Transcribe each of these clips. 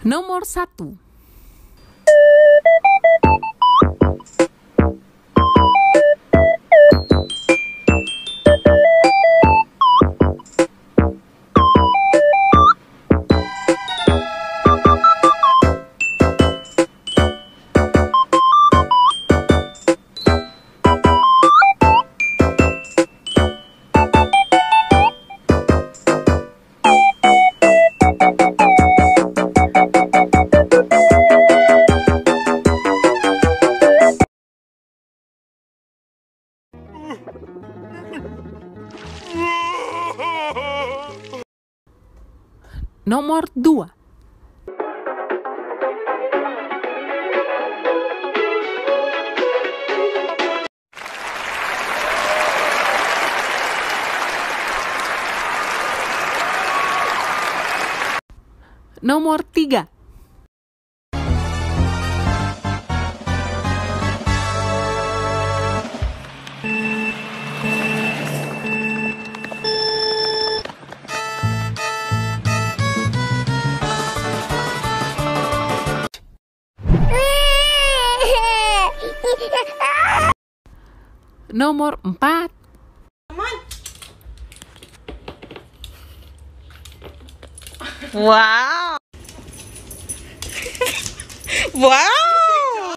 Nomor satu. Nomor dua. Nomor tiga. Nomor empat. Wow. wow.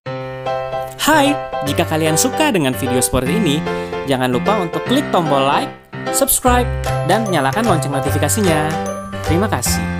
Hai, jika kalian suka dengan video seperti ini, jangan lupa untuk klik tombol like, subscribe, dan nyalakan lonceng notifikasinya. Terima kasih.